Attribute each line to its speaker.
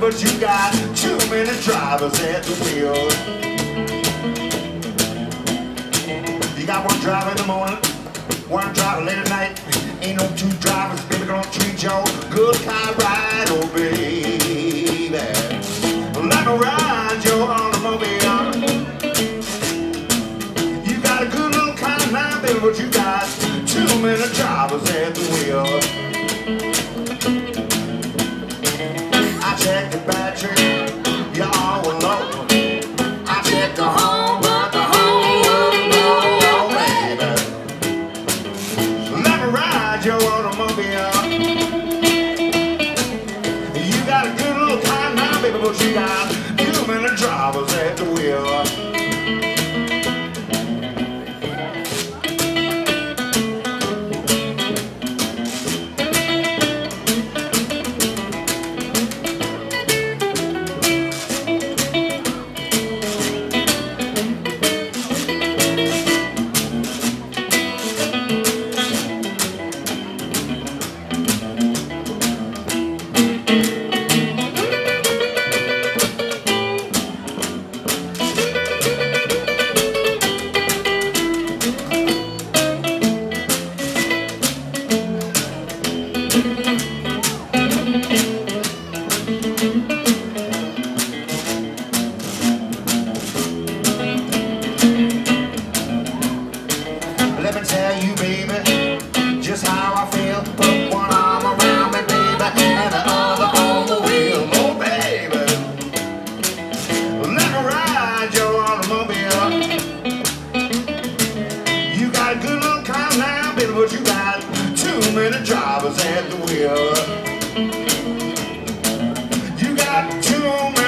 Speaker 1: but you got too many drivers at the wheel. You got one driver in the morning, one driver late at night. Ain't no two drivers, baby, gonna treat your good car right, oh baby. Let me ride your automobile. You got a good little car now, baby, but you got too many drivers at the wheel. Ride your automobile. You got a good little car now, baby, but you got too many drivers at the wheel. too many drivers at the wheel. You got too many